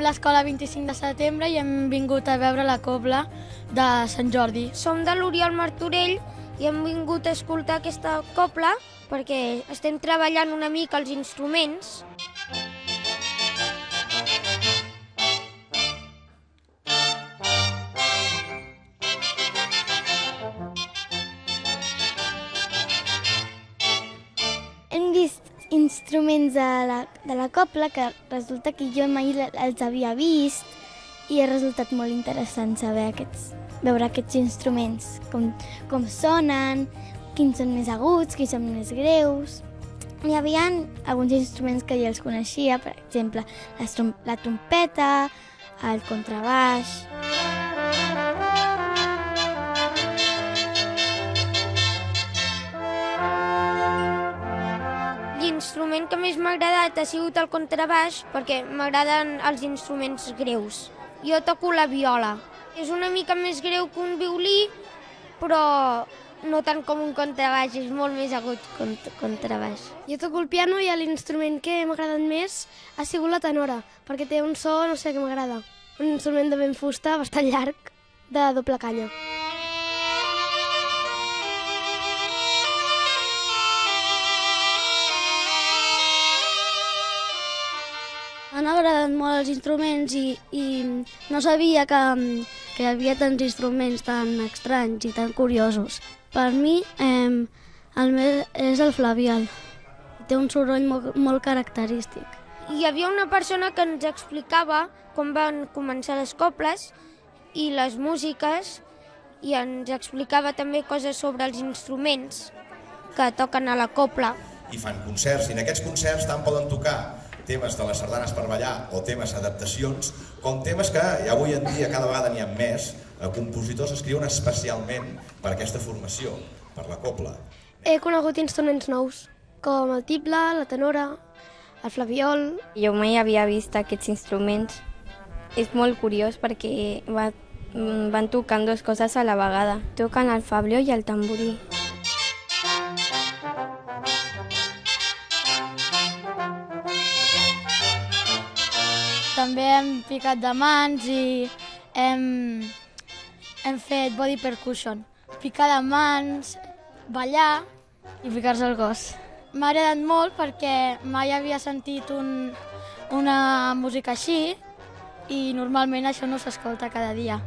l'escola 25 de setembre i hem vingut a veure la cobla de Sant Jordi. Som de l'Oriol Martorell i hem vingut a escoltar aquesta copla perquè estem treballant una mica els instruments. Instruments de la, de la copla que resulta que jo mai els havia vist i ha resultat molt interessant saber aquests, veure aquests instruments, com, com sonen, quins són més aguts, quins són més greus. Hi havia alguns instruments que ja els coneixia, per exemple, la, la trompeta, el contrabaix... L'instrument que més m'ha agradat ha sigut el contrabaix perquè m'agraden els instruments greus. Jo toco la viola. És una mica més greu que un violí, però no tant com un contrabaix, és molt més agut que un contrabaix. Jo toco el piano i l'instrument que m'ha agradat més ha sigut la tenora, perquè té un so, no sé què m'agrada. Un instrument de ben fusta, bastant llarg, de doble canya. M'han agradat molt els instruments i, i no sabia que, que hi havia tants instruments tan estranys i tan curiosos. Per mi eh, el més és el flavial. Té un soroll molt, molt característic. Hi havia una persona que ens explicava com van començar les coples i les músiques i ens explicava també coses sobre els instruments que toquen a la copla. i fan concerts, i en aquests concerts tant poden tocar temes de les sardanes per ballar o temes adaptacions, com temes que i avui en dia cada vegada n'hi ha més, eh, compositors escriuen especialment per aquesta formació, per la copla. He conegut instruments nous, com el tible, la tenora, el flaviol... Jo mai havia vist aquests instruments. És molt curiós perquè va, mm, van tocant dues coses a la vegada. Toquen el fablió i el tamborí. També hem picat de mans i hem, hem fet body percussion. Picar de mans, ballar i ficar-se al cos. M'ha agradat molt perquè mai havia sentit un, una música així i normalment això no s'escolta cada dia.